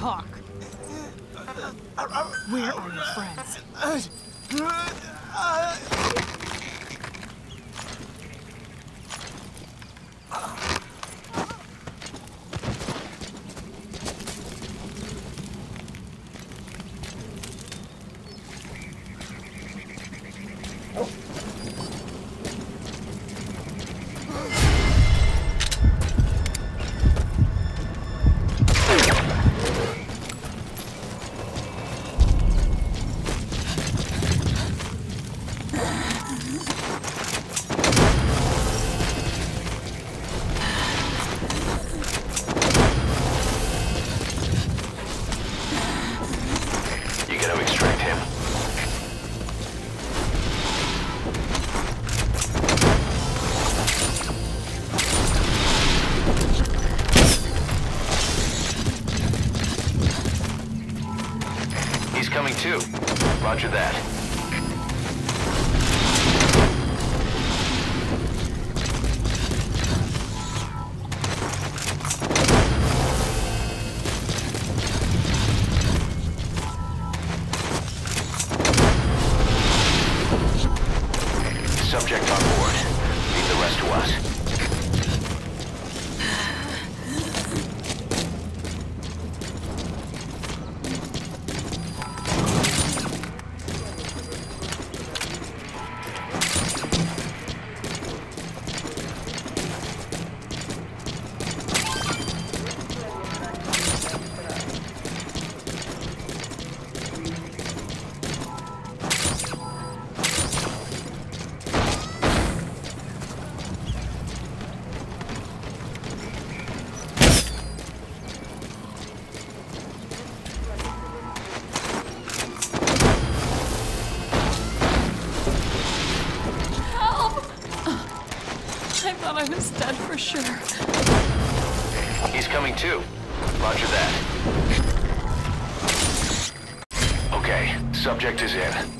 talk. Where are your friends? coming too. Roger that. Okay, subject is in.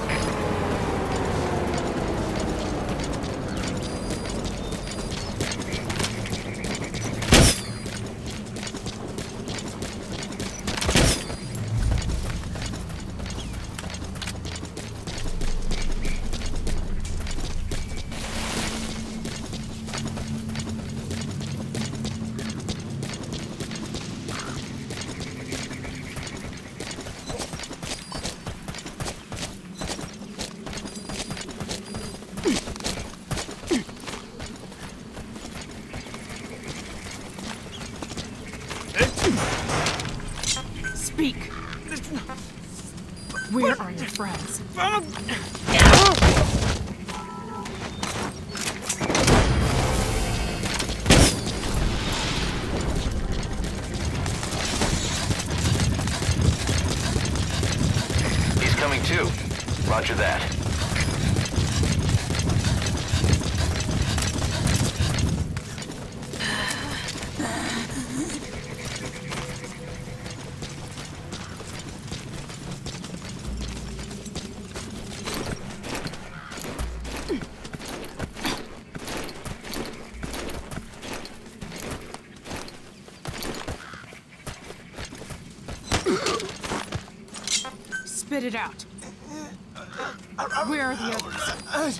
Speak. Where are your friends? Spit it out. Where are the others?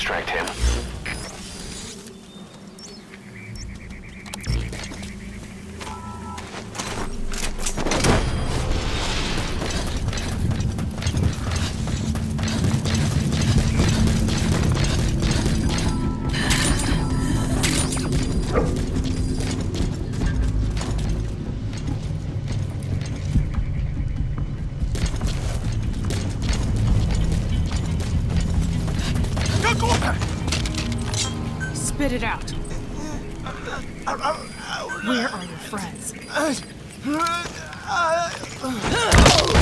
Extract him. Coming too. Roger that.